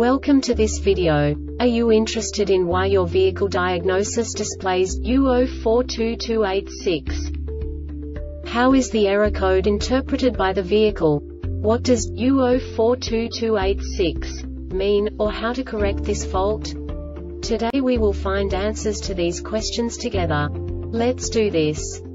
Welcome to this video. Are you interested in why your vehicle diagnosis displays U042286? How is the error code interpreted by the vehicle? What does U042286 mean, or how to correct this fault? Today we will find answers to these questions together. Let's do this.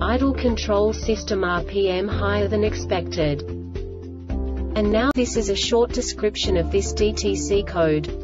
idle control system RPM higher than expected. And now this is a short description of this DTC code.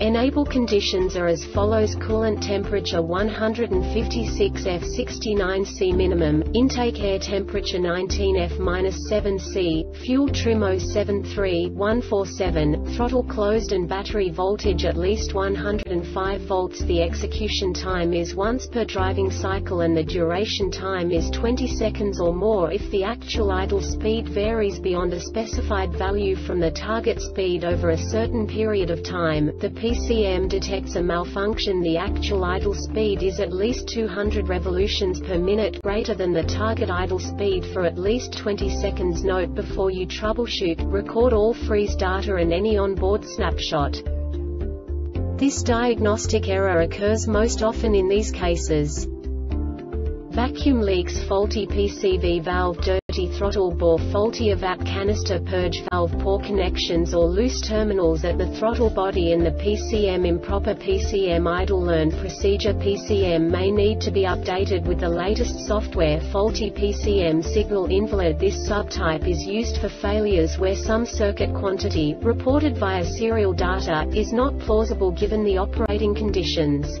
Enable conditions are as follows coolant temperature 156 F 69 C minimum, intake air temperature 19 F-7 C, fuel trim 073147, throttle closed and battery voltage at least 105 volts The execution time is once per driving cycle and the duration time is 20 seconds or more if the actual idle speed varies beyond a specified value from the target speed over a certain period of time. The PCM detects a malfunction the actual idle speed is at least 200 revolutions per minute greater than the target idle speed for at least 20 seconds Note before you troubleshoot, record all freeze data and any onboard snapshot. This diagnostic error occurs most often in these cases. Vacuum leaks faulty PCV valve dirty throttle bore faulty evap canister purge valve poor connections or loose terminals at the throttle body and the PCM improper PCM idle learn procedure. PCM may need to be updated with the latest software. Faulty PCM signal invalid. This subtype is used for failures where some circuit quantity, reported via serial data, is not plausible given the operating conditions.